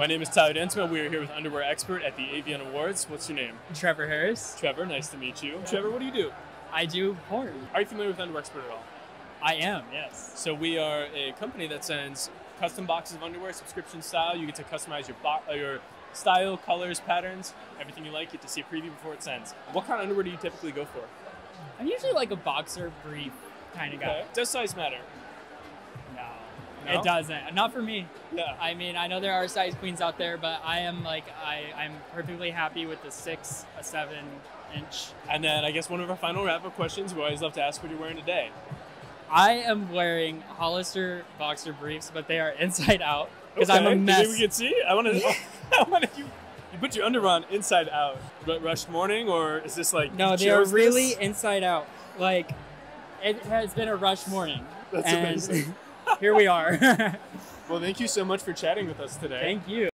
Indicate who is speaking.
Speaker 1: My name is Tyler Dantuma. We are here with underwear expert at the AVN Awards. What's your name?
Speaker 2: Trevor Harris.
Speaker 1: Trevor, nice to meet you. Trevor, what do you do?
Speaker 2: I do porn.
Speaker 1: Are you familiar with underwear expert at all?
Speaker 2: I am, yes.
Speaker 1: So we are a company that sends custom boxes of underwear, subscription style. You get to customize your bo- uh, your style, colors, patterns, everything you like. You get to see a preview before it sends. What kind of underwear do you typically go for?
Speaker 2: I'm usually like a boxer brief kind of guy.
Speaker 1: Does size matter?
Speaker 2: No, it doesn't. Not for me.
Speaker 1: Yeah.
Speaker 2: I mean, I know there are size queens out there, but I am like I I'm perfectly happy with the six, a seven inch.
Speaker 1: And then I guess one of our final wrap up questions. We always love to ask what you're wearing today.
Speaker 2: I am wearing Hollister boxer briefs, but they are inside out because I'm a
Speaker 1: Okay, do you. We can see. I want to. I want to. You, you put your underwear on inside out. But rushed morning, or is this like?
Speaker 2: No, they are really
Speaker 1: this?
Speaker 2: inside out. Like it has been a rush morning.
Speaker 1: That's
Speaker 2: and
Speaker 1: amazing.
Speaker 2: Here we are.
Speaker 1: Well, thank you so much for chatting with us today.
Speaker 2: Thank you.